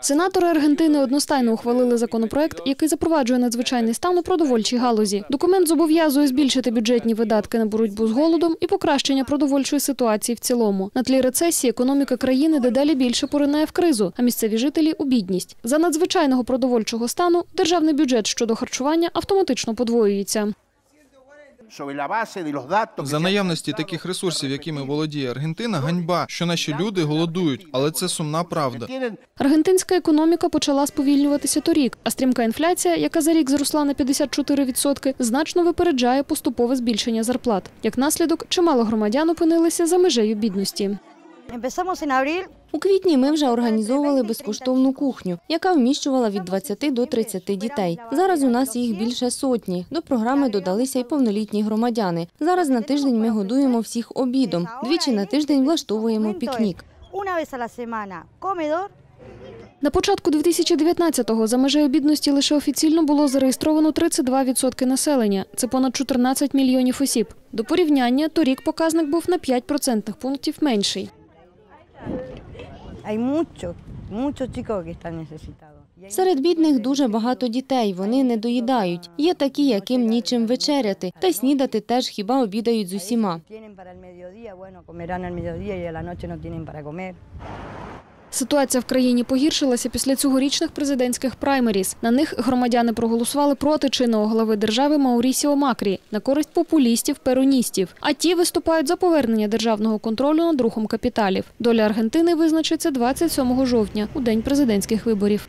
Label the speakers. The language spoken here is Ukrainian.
Speaker 1: Сенатори Аргентини одностайно ухвалили законопроект, який запроваджує надзвичайний стан у продовольчій галузі. Документ зобов'язує збільшити бюджетні видатки на боротьбу з голодом і покращення продовольчої ситуації в цілому. На тлі рецесії економіка країни дедалі більше поринає в кризу, а місцеві жителі у бідність. За надзвичайного продовольчого стану державний бюджет щодо харчування автоматично подвоюється.
Speaker 2: За наявності таких ресурсів, якими володіє Аргентина, ганьба, що наші люди голодують, але це сумна правда.
Speaker 1: Аргентинська економіка почала сповільнюватися торік, а стрімка інфляція, яка за рік зросла на 54%, значно випереджає поступове збільшення зарплат. Як наслідок, чимало громадян опинилися за межею бідності.
Speaker 3: Empezamos en abril
Speaker 4: У квітні ми вже організовували безкоштовну кухню, яка вміщувала від 20 до 30 дітей. Зараз у нас їх більше сотні. До програми додалися й повнолітні громадяни. Зараз на тиждень ми годуємо всіх обідом. Двічі на тиждень влаштовуємо пікнік.
Speaker 3: una vez a la semana comedor
Speaker 1: На початку 2019-го за межею бідності лише офіційно було зареєстровано 32% населення. Це понад 14 мільйонів осіб. До порівняння торік показник був на 5 процентних пунктів менший.
Speaker 3: Hay muchos, muchos chicos que están necesitados.
Speaker 4: Серед бідних дуже багато дітей. Вони не доїдають. Є такі, яким нічим вечеряти, та снідати теж хіба обідають з усіма.
Speaker 1: Ситуація в країні погіршилася після цьогорічних президентських праймеріз. На них громадяни проголосували проти чинного глави держави Маурісіо Макрі на користь популістів-пероністів. А ті виступають за повернення державного контролю над рухом капіталів. Доля Аргентини визначиться 27 жовтня у день президентських виборів.